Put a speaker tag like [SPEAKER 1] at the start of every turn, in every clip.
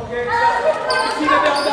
[SPEAKER 1] Okay, stop.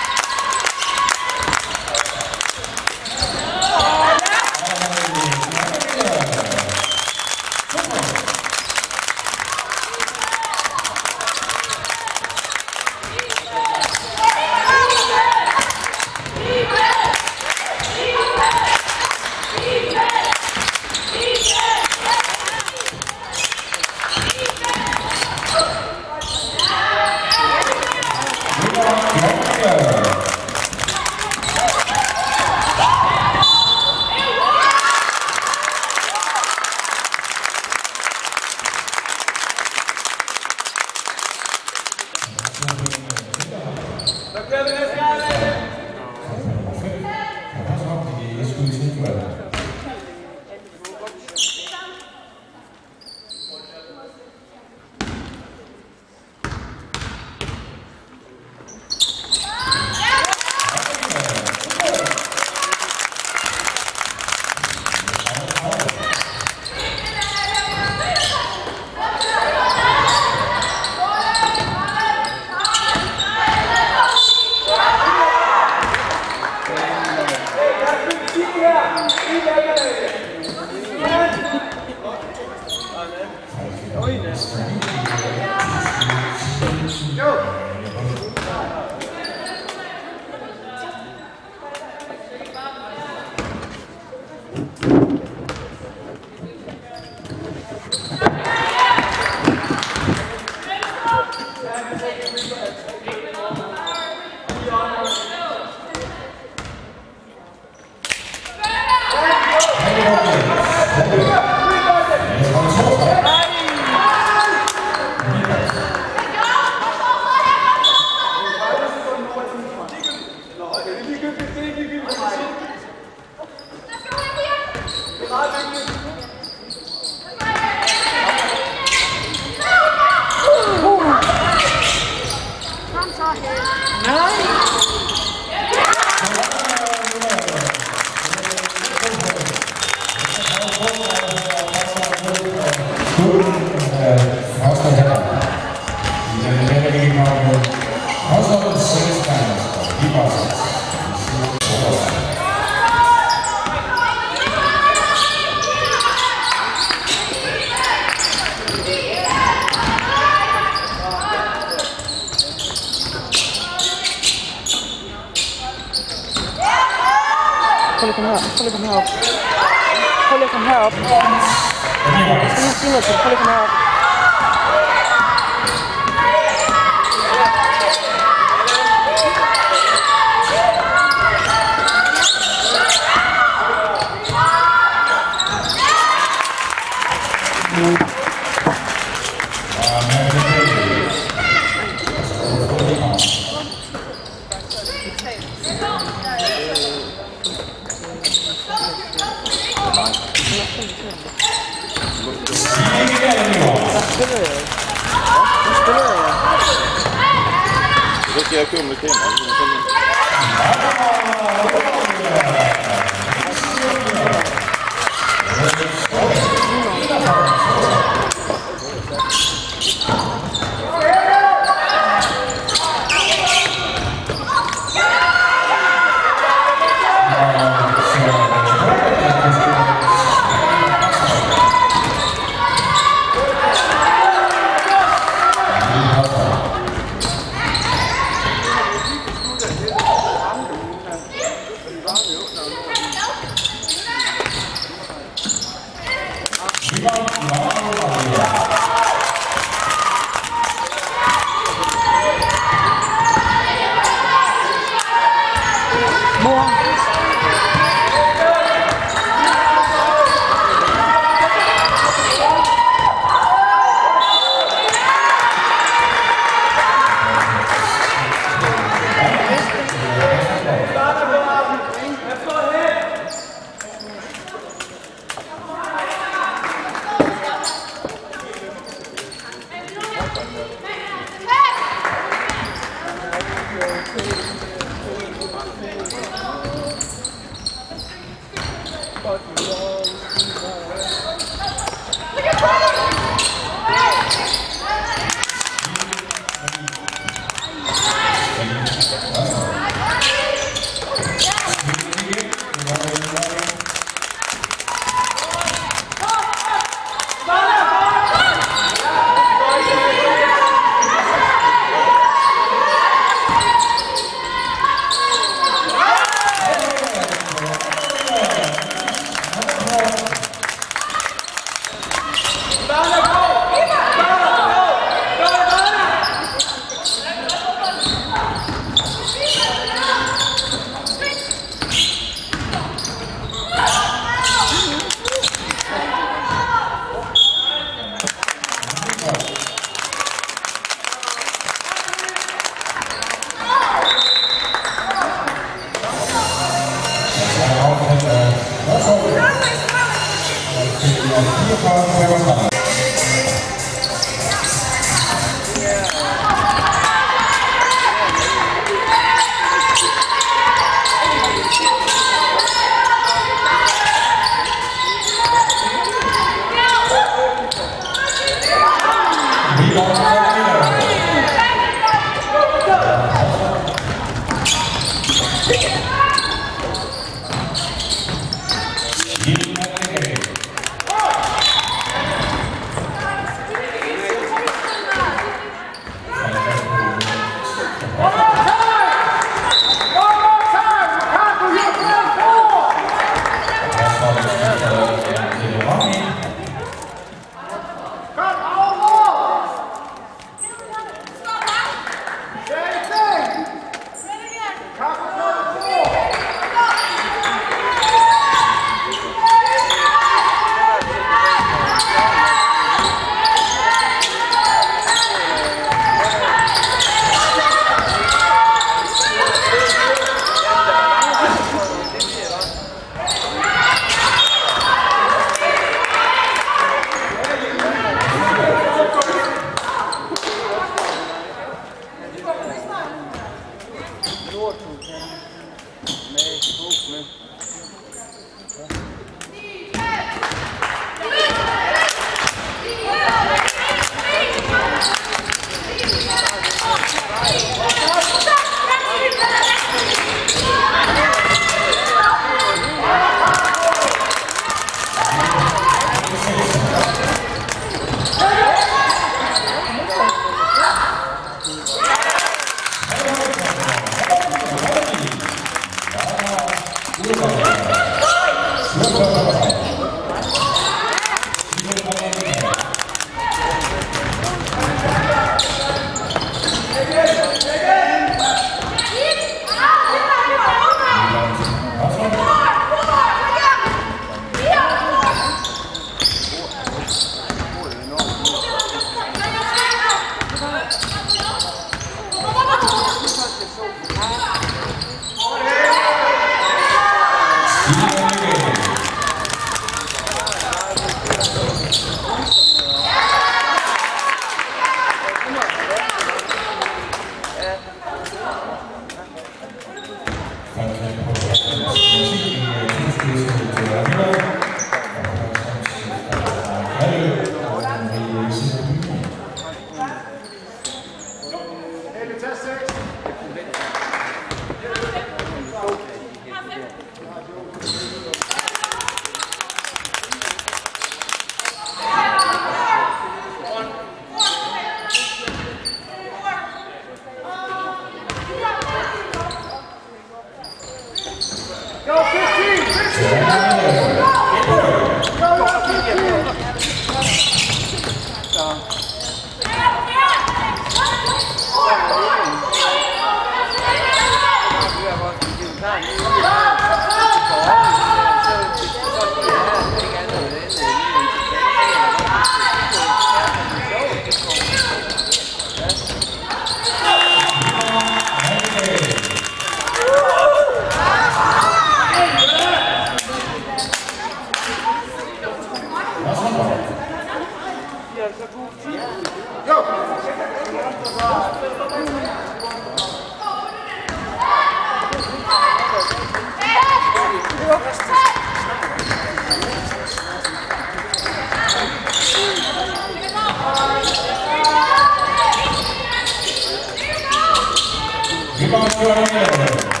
[SPEAKER 1] Florida.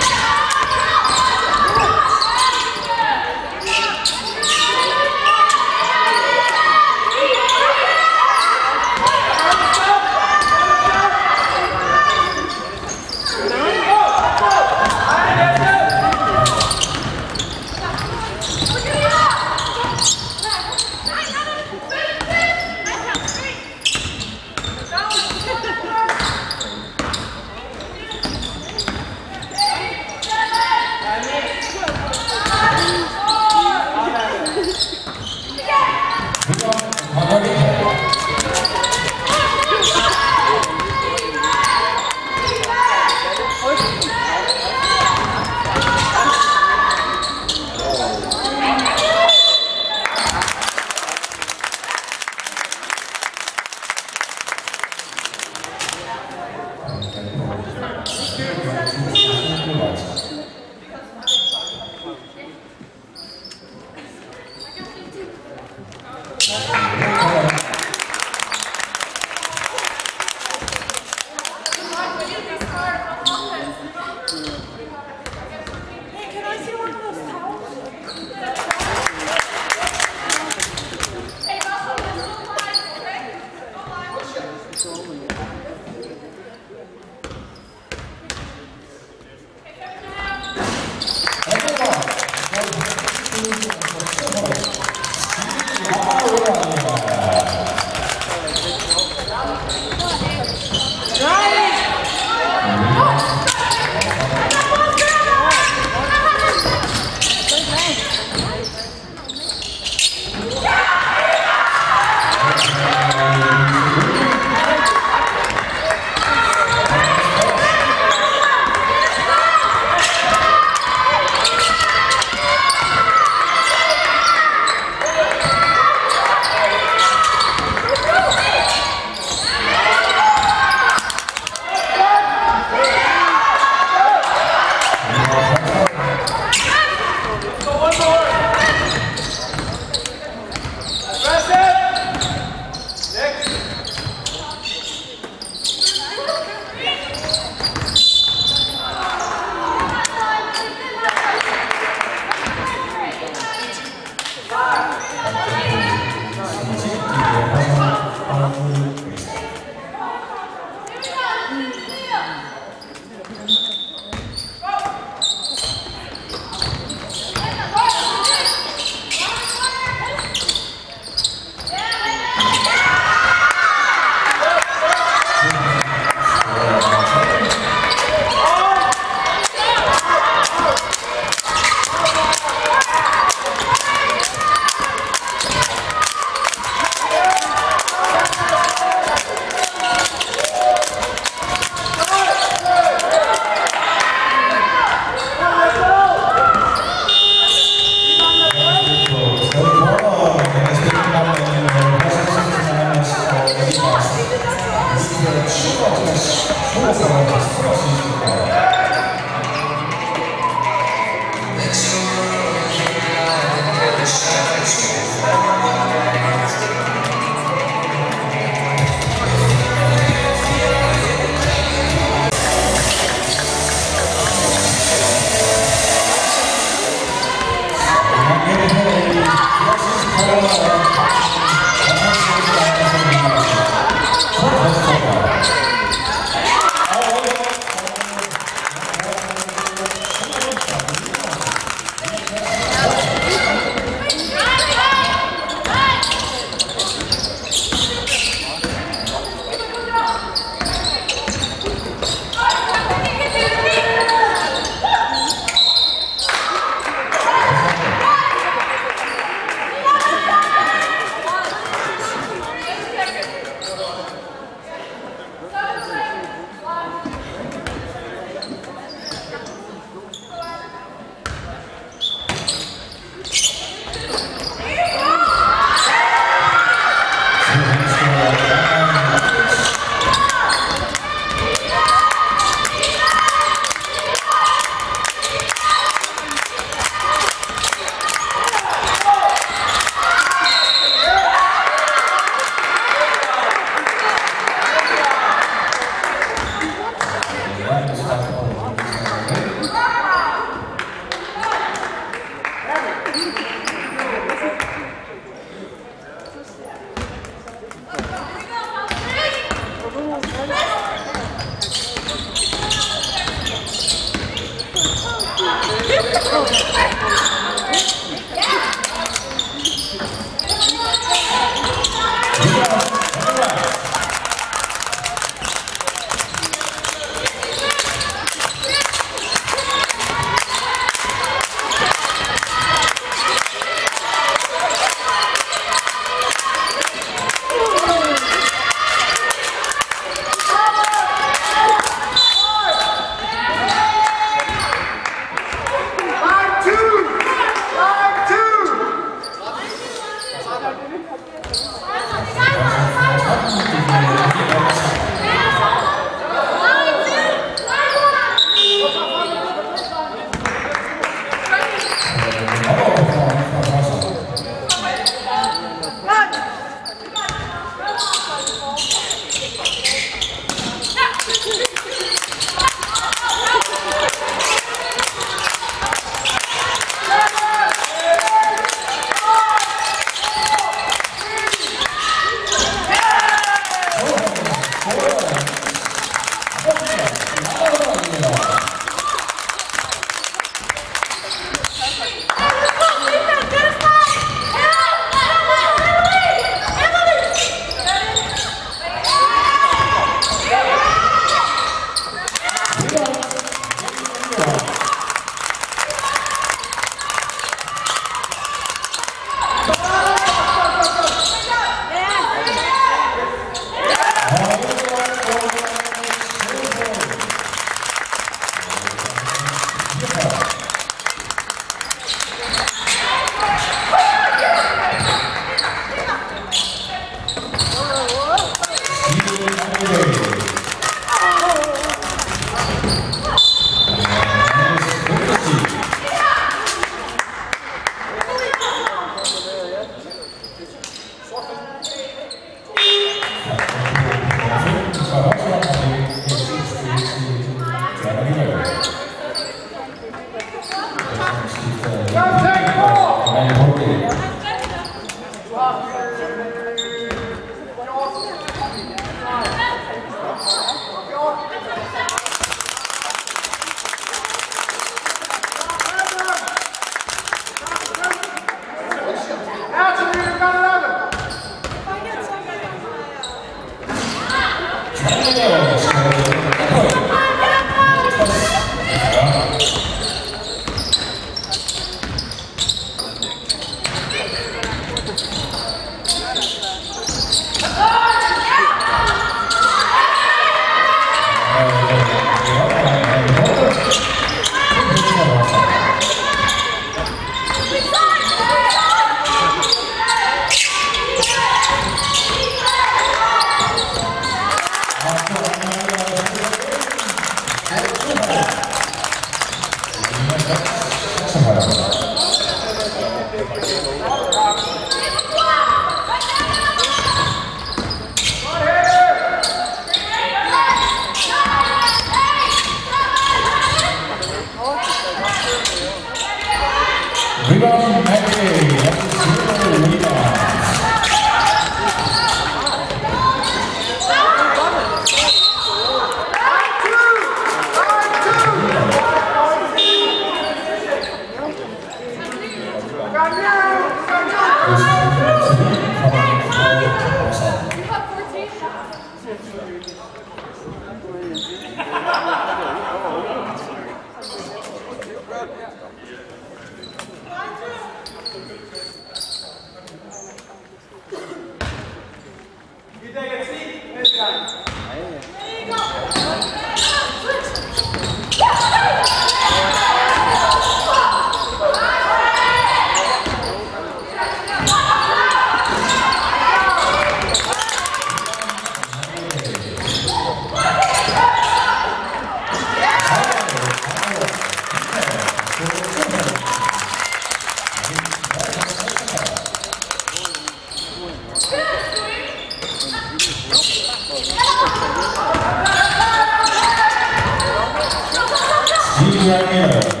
[SPEAKER 1] Janeiro.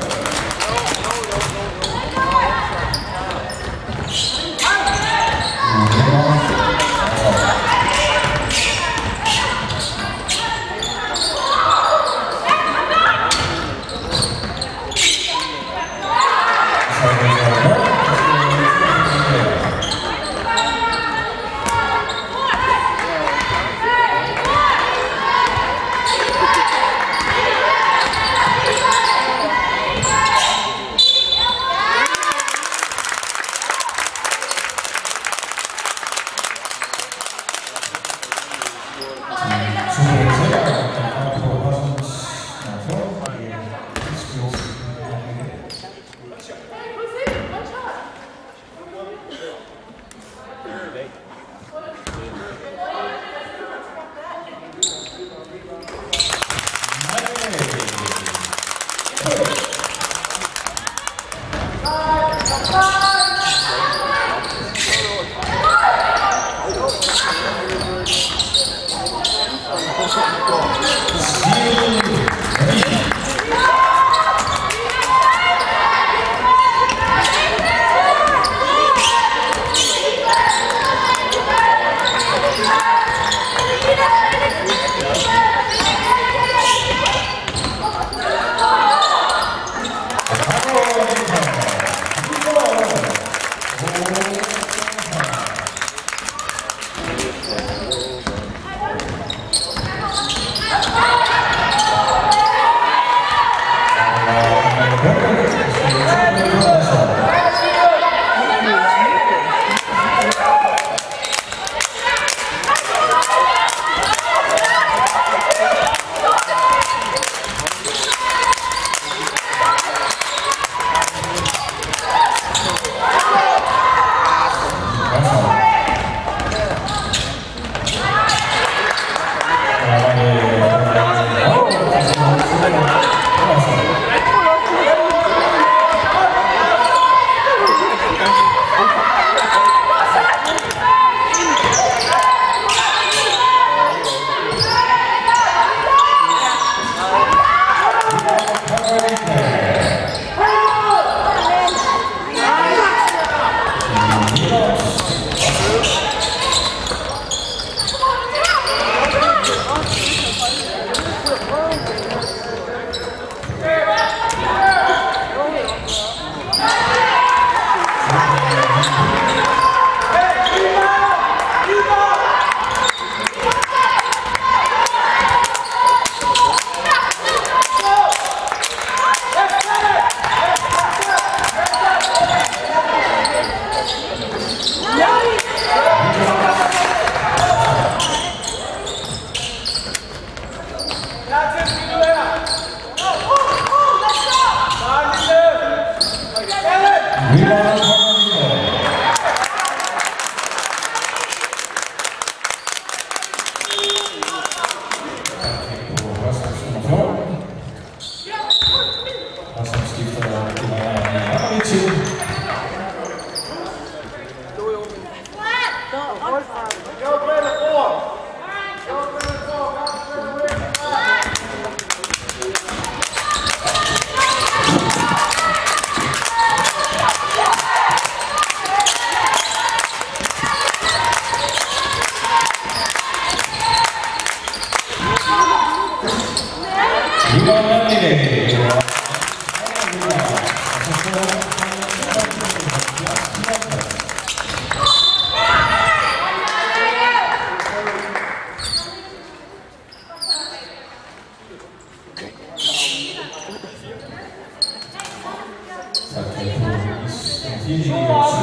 [SPEAKER 1] de Jesus.